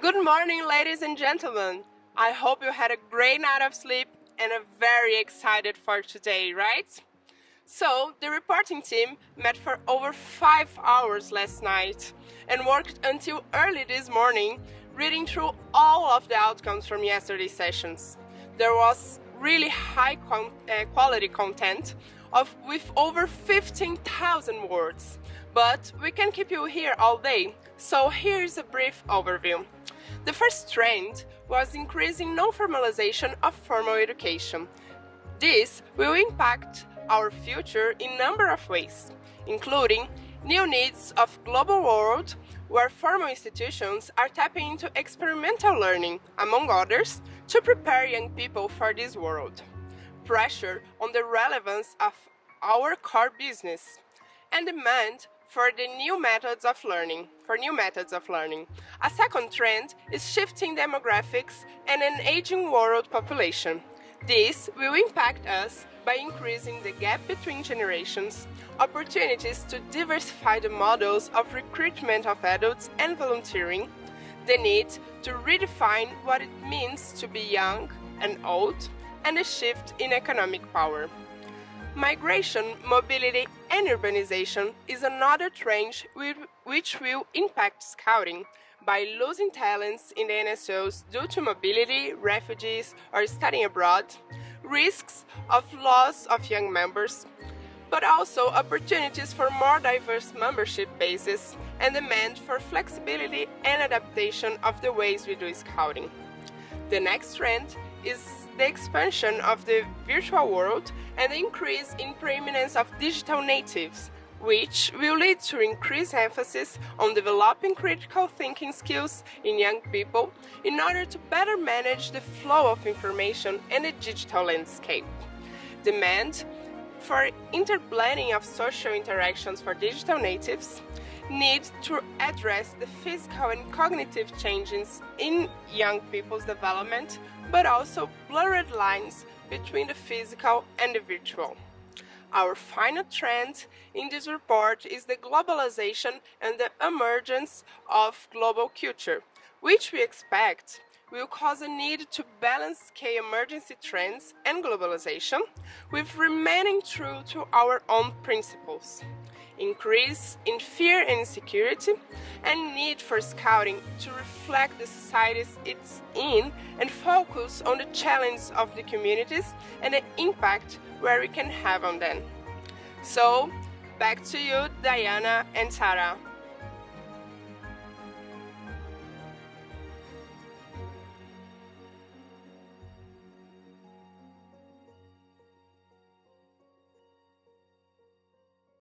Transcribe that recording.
Good morning, ladies and gentlemen. I hope you had a great night of sleep and are very excited for today, right? So, the reporting team met for over five hours last night and worked until early this morning, reading through all of the outcomes from yesterday's sessions. There was really high con uh, quality content of with over 15,000 words. But we can keep you here all day, so here's a brief overview. The first trend was increasing non-formalization of formal education. This will impact our future in a number of ways, including new needs of global world where formal institutions are tapping into experimental learning, among others, to prepare young people for this world. Pressure on the relevance of our core business and demand for the new methods of learning, for new methods of learning. A second trend is shifting demographics and an aging world population. This will impact us by increasing the gap between generations, opportunities to diversify the models of recruitment of adults and volunteering, the need to redefine what it means to be young and old, and a shift in economic power. Migration, mobility, and urbanization is another trend which will impact scouting by losing talents in the NSOs due to mobility, refugees, or studying abroad, risks of loss of young members, but also opportunities for more diverse membership bases and demand for flexibility and adaptation of the ways we do scouting. The next trend is the expansion of the virtual world and increase in preeminence of digital natives, which will lead to increased emphasis on developing critical thinking skills in young people in order to better manage the flow of information in the digital landscape. Demand for interblending of social interactions for digital natives, need to address the physical and cognitive changes in young people's development, but also blurred lines between the physical and the virtual. Our final trend in this report is the globalization and the emergence of global culture, which we expect will cause a need to balance key emergency trends and globalization with remaining true to our own principles. Increase in fear and insecurity, and need for scouting to reflect the societies it's in and focus on the challenges of the communities and the impact where we can have on them. So, back to you, Diana and Tara.